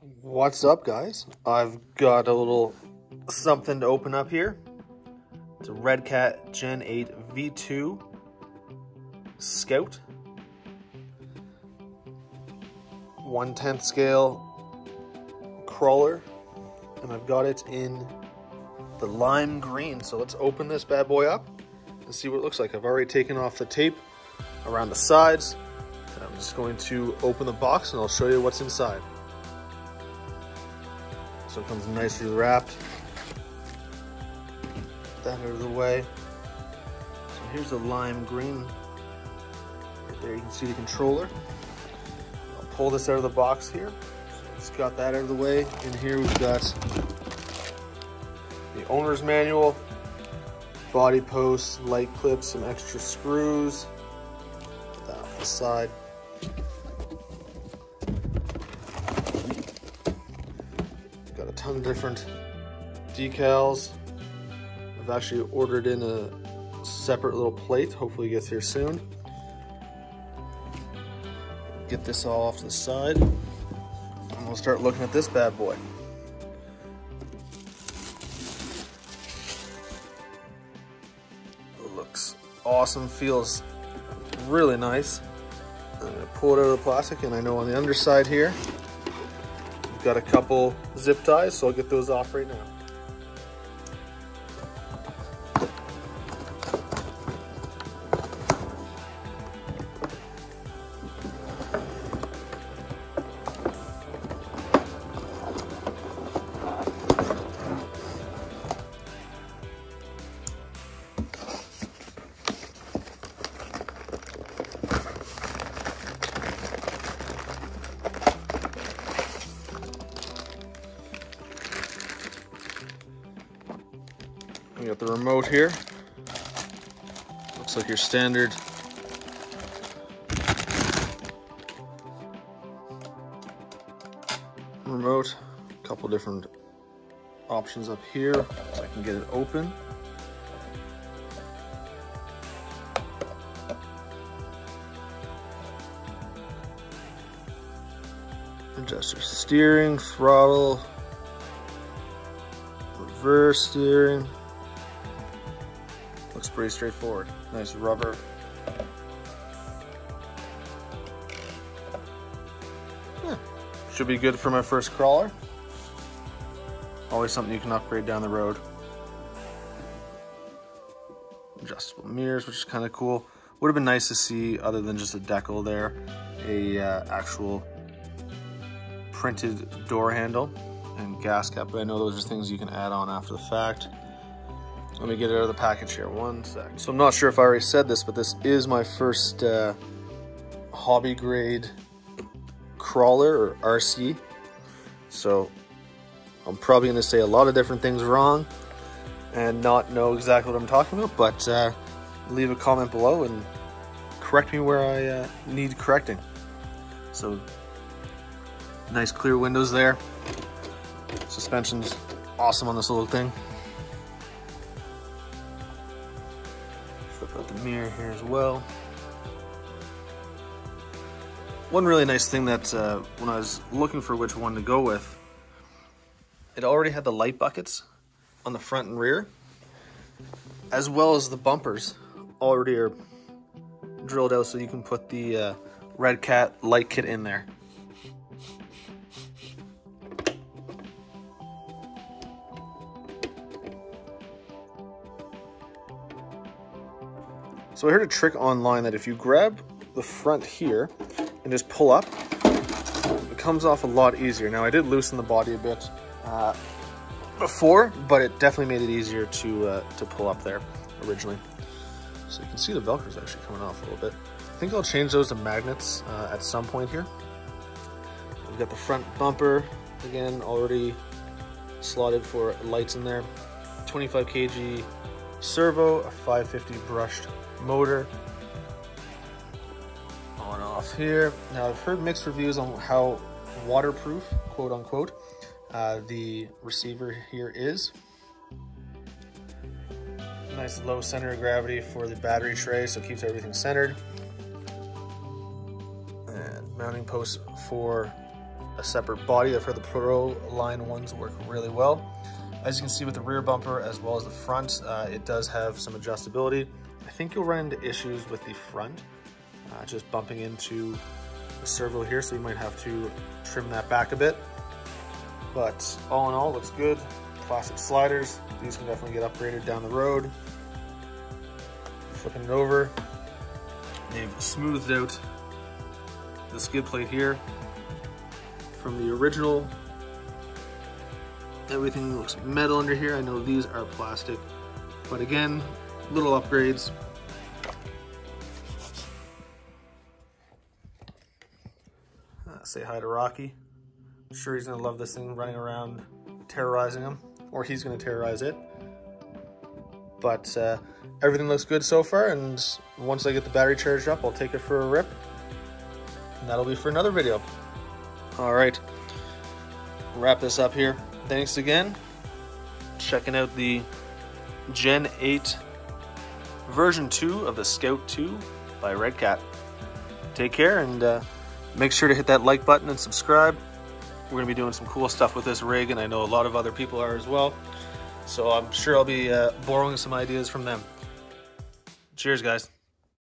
What's up guys? I've got a little something to open up here. It's a Redcat Gen 8 V2 Scout. 1 10th scale crawler. And I've got it in the lime green. So let's open this bad boy up and see what it looks like. I've already taken off the tape around the sides. And I'm just going to open the box and I'll show you what's inside. So it comes nicely wrapped. That out of the way. So here's the lime green. Right there you can see the controller. I'll pull this out of the box here. It's got that out of the way. In here we've got the owner's manual, body posts, light clips, some extra screws. Put that off the side. Ton of different decals. I've actually ordered in a separate little plate. Hopefully it gets here soon. Get this all off to the side. And we'll start looking at this bad boy. Looks awesome, feels really nice. I'm gonna pull it out of the plastic and I know on the underside here, Got a couple zip ties, so I'll get those off right now. We got the remote here. Looks like your standard remote. A couple different options up here so I can get it open. Adjust your steering, throttle, reverse steering. Looks pretty straightforward. Nice rubber. Yeah, should be good for my first crawler. Always something you can upgrade down the road. Adjustable mirrors, which is kind of cool. Would have been nice to see, other than just a decal there, a uh, actual printed door handle and gas cap. But I know those are things you can add on after the fact. Let me get it out of the package here, one sec. So I'm not sure if I already said this, but this is my first uh, hobby grade crawler or RC. So I'm probably gonna say a lot of different things wrong and not know exactly what I'm talking about, but uh, leave a comment below and correct me where I uh, need correcting. So nice clear windows there. Suspension's awesome on this little thing. Out the mirror here as well. One really nice thing that uh, when I was looking for which one to go with, it already had the light buckets on the front and rear, as well as the bumpers already are drilled out so you can put the uh, Redcat light kit in there. So I heard a trick online that if you grab the front here and just pull up, it comes off a lot easier. Now I did loosen the body a bit uh, before, but it definitely made it easier to uh, to pull up there originally. So you can see the Velcro's actually coming off a little bit. I think I'll change those to magnets uh, at some point here. We've got the front bumper, again, already slotted for lights in there. 25 kg servo, a 550 brushed motor. On off here. Now I've heard mixed reviews on how waterproof, quote unquote, uh, the receiver here is. Nice low center of gravity for the battery tray, so it keeps everything centered. And mounting posts for a separate body. I've heard the Pro line ones work really well. As you can see with the rear bumper as well as the front, uh, it does have some adjustability. I think you'll run into issues with the front, uh, just bumping into the servo here, so you might have to trim that back a bit. But all in all, looks good. Classic sliders. These can definitely get upgraded down the road. Flipping it over. They've smoothed out the skid plate here from the original. Everything looks metal under here. I know these are plastic, but again, little upgrades. Uh, say hi to Rocky. I'm sure he's gonna love this thing running around terrorizing him, or he's gonna terrorize it. But uh, everything looks good so far, and once I get the battery charged up, I'll take it for a rip. And that'll be for another video. All right, wrap this up here. Thanks again. Checking out the Gen 8 version 2 of the Scout 2 by Redcat. Take care and uh, make sure to hit that like button and subscribe. We're going to be doing some cool stuff with this rig, and I know a lot of other people are as well. So I'm sure I'll be uh, borrowing some ideas from them. Cheers, guys.